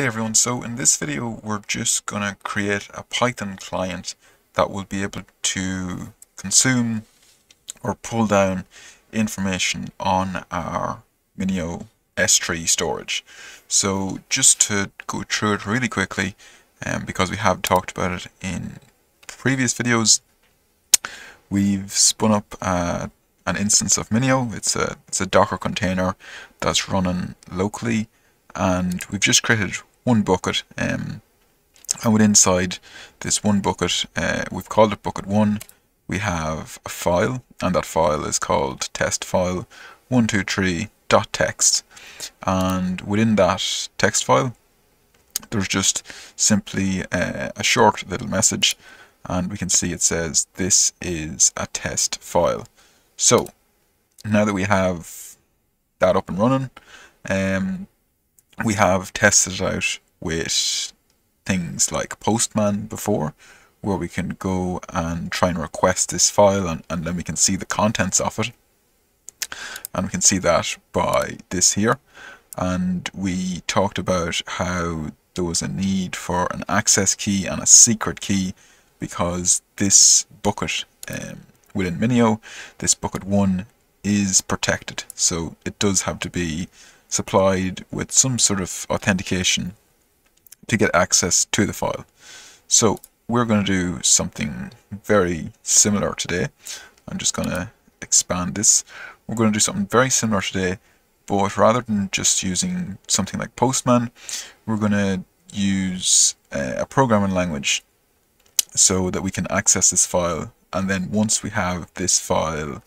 Hey everyone, so in this video we're just going to create a Python client that will be able to consume or pull down information on our Minio S3 storage. So just to go through it really quickly, um, because we have talked about it in previous videos, we've spun up uh, an instance of Minio. It's a, it's a Docker container that's running locally and we've just created one bucket um, and with inside this one bucket uh, we've called it bucket 1 we have a file and that file is called test file 123.txt and within that text file there's just simply uh, a short little message and we can see it says this is a test file. So now that we have that up and running um, we have tested it out with things like Postman before, where we can go and try and request this file and, and then we can see the contents of it. And we can see that by this here. And we talked about how there was a need for an access key and a secret key because this bucket um, within Minio, this bucket 1 is protected. So it does have to be supplied with some sort of authentication to get access to the file. So we're going to do something very similar today. I'm just going to expand this. We're going to do something very similar today, but rather than just using something like Postman, we're going to use a programming language so that we can access this file. And then once we have this file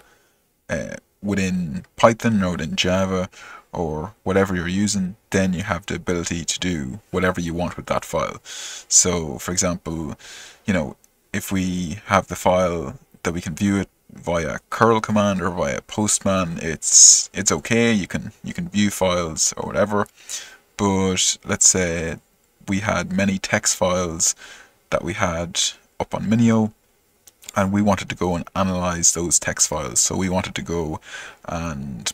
uh, within Python or within Java, or whatever you're using, then you have the ability to do whatever you want with that file. So, for example, you know, if we have the file that we can view it via curl command or via postman, it's it's okay. You can you can view files or whatever. But let's say we had many text files that we had up on Minio and we wanted to go and analyze those text files. So we wanted to go and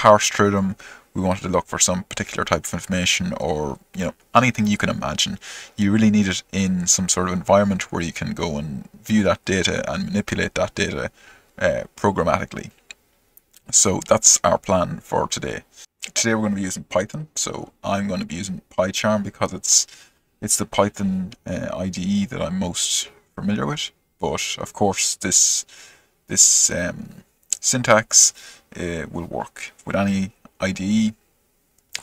parse through them. We wanted to look for some particular type of information or, you know, anything you can imagine. You really need it in some sort of environment where you can go and view that data and manipulate that data uh, programmatically. So that's our plan for today. Today we're going to be using Python. So I'm going to be using PyCharm because it's it's the Python uh, IDE that I'm most familiar with. But of course, this this um, syntax uh, will work with any IDE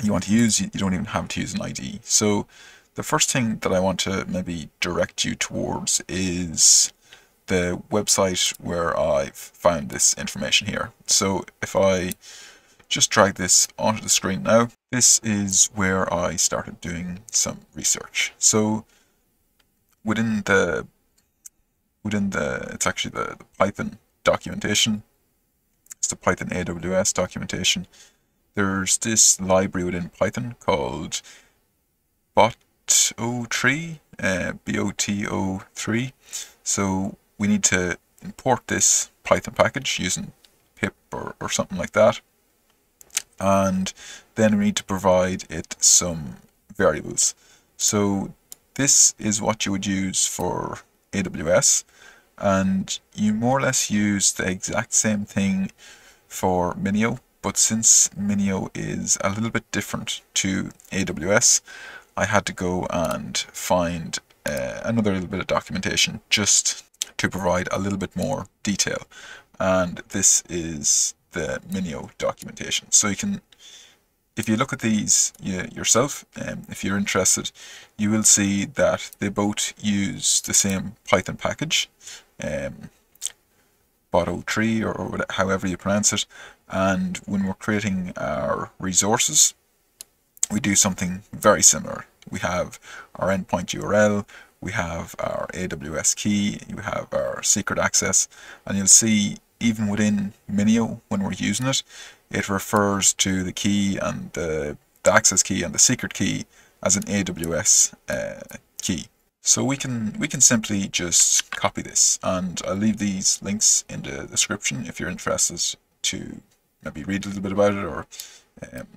you want to use. You don't even have to use an IDE. So the first thing that I want to maybe direct you towards is the website where I've found this information here. So if I just drag this onto the screen now, this is where I started doing some research. So within the within the it's actually the, the Python documentation it's the Python AWS documentation. There's this library within Python called boto3, uh, BOTO3. So we need to import this Python package using pip or, or something like that. And then we need to provide it some variables. So this is what you would use for AWS and you more or less use the exact same thing for Minio, but since Minio is a little bit different to AWS, I had to go and find uh, another little bit of documentation just to provide a little bit more detail. And this is the Minio documentation. So you can, if you look at these yourself, um, if you're interested, you will see that they both use the same Python package um, Boto3 or, or however you pronounce it. And when we're creating our resources, we do something very similar. We have our endpoint URL, we have our AWS key, you have our secret access, and you'll see even within Minio, when we're using it, it refers to the key and the, the access key and the secret key as an AWS uh, key. So we can we can simply just copy this and I'll leave these links in the description if you're interested to maybe read a little bit about it or um,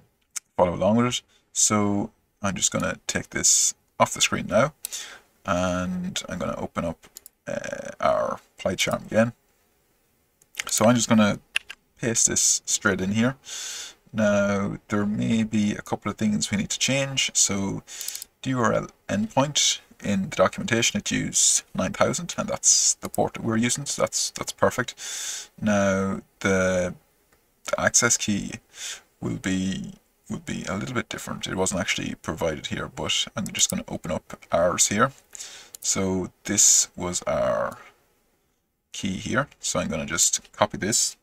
follow along with it. So I'm just going to take this off the screen now and I'm going to open up uh, our PyCharm again. So I'm just going to paste this straight in here. Now there may be a couple of things we need to change. So the URL endpoint in the documentation it used 9000 and that's the port that we're using so that's that's perfect now the, the access key will be will be a little bit different it wasn't actually provided here but I'm just going to open up ours here so this was our key here so I'm going to just copy this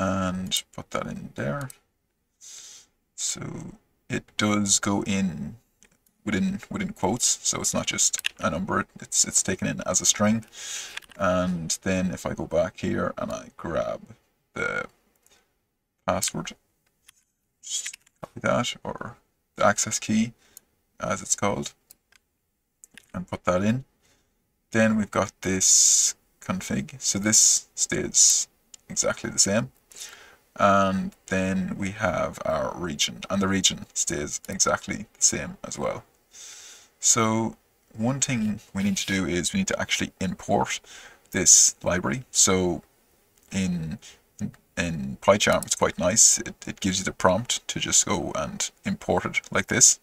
and put that in there so it does go in within within quotes, so it's not just a number, it's it's taken in as a string. And then if I go back here and I grab the password, just copy that, or the access key, as it's called, and put that in. Then we've got this config, so this stays exactly the same. And then we have our region, and the region stays exactly the same as well. So one thing we need to do is we need to actually import this library. So in in PyCharm it's quite nice. It, it gives you the prompt to just go and import it like this.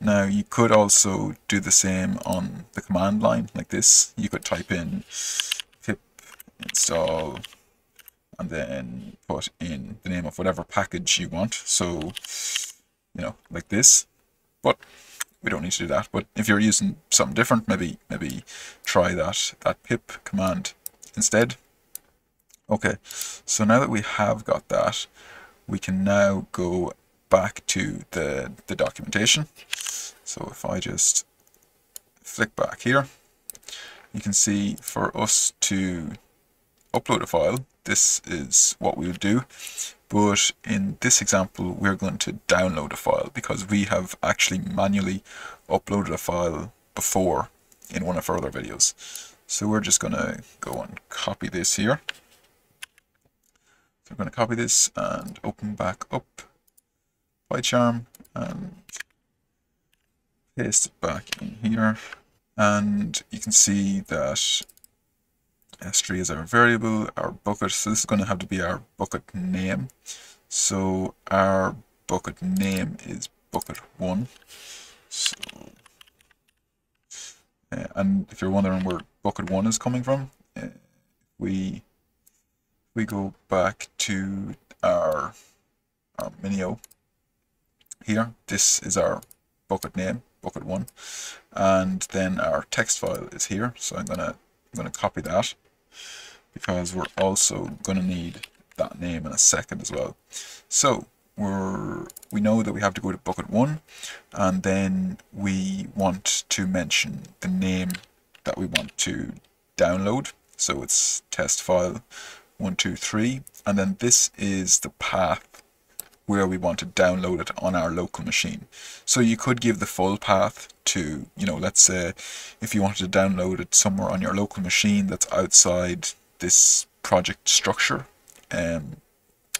Now you could also do the same on the command line like this. You could type in pip install and then put in the name of whatever package you want. So, you know, like this. But we don't need to do that. But if you're using something different, maybe maybe try that, that pip command instead. Okay, so now that we have got that, we can now go back to the, the documentation. So if I just flick back here, you can see for us to upload a file, this is what we would do. But in this example, we're going to download a file because we have actually manually uploaded a file before in one of our other videos. So we're just going to go and copy this here. So we're going to copy this and open back up PyCharm and paste it back in here. And you can see that S3 is our variable, our bucket, so this is going to have to be our bucket name. So our bucket name is bucket1. So, uh, and if you're wondering where bucket1 is coming from, uh, we we go back to our, our Minio here. This is our bucket name, bucket1, and then our text file is here. So I'm gonna I'm gonna copy that because we're also going to need that name in a second as well. So we're, we know that we have to go to bucket one and then we want to mention the name that we want to download. So it's test file 123 and then this is the path where we want to download it on our local machine. So you could give the full path to, you know, let's say if you wanted to download it somewhere on your local machine that's outside this project structure, um,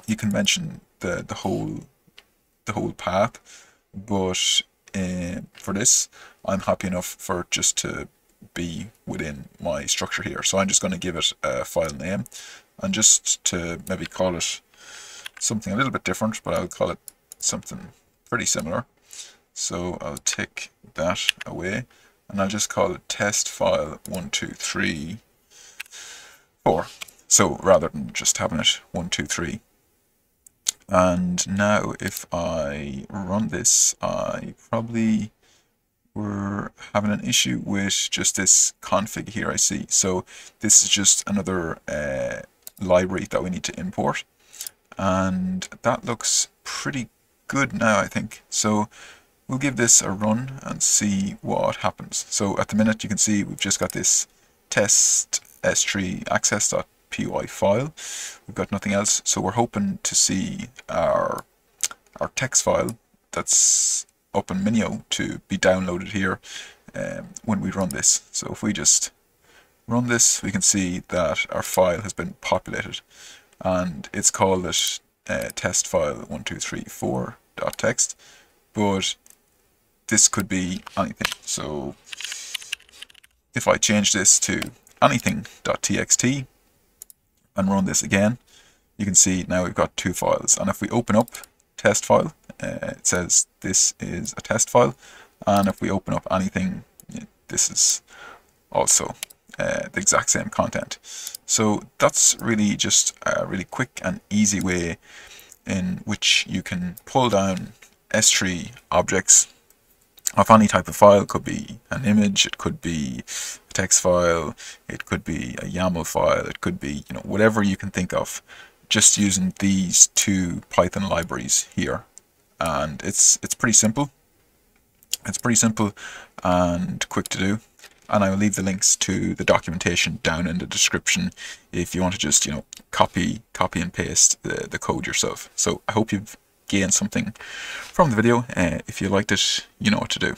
you can mention the, the whole the whole path, but uh, for this, I'm happy enough for just to be within my structure here. So I'm just going to give it a file name, and just to maybe call it something a little bit different, but I'll call it something pretty similar. So I'll take that away and I'll just call it test file 123 4. So rather than just having it 123. And now if I run this, I probably we're having an issue with just this config here I see. So this is just another uh, library that we need to import and that looks pretty good now I think so we'll give this a run and see what happens. So at the minute you can see we've just got this test s3 access.py file. We've got nothing else. So we're hoping to see our our text file that's up in Minio to be downloaded here um, when we run this. So if we just run this we can see that our file has been populated. And it's called it uh, test file 1234 anything.text, but this could be anything. So if I change this to anything.txt and run this again, you can see now we've got two files. And if we open up test file, uh, it says this is a test file. And if we open up anything, this is also uh, the exact same content. So that's really just a really quick and easy way in which you can pull down S3 objects of any type of file. Could be an image, it could be a text file, it could be a YAML file, it could be you know whatever you can think of just using these two Python libraries here. And it's it's pretty simple. It's pretty simple and quick to do and I will leave the links to the documentation down in the description if you want to just you know copy copy and paste the, the code yourself so I hope you've gained something from the video uh, if you liked it you know what to do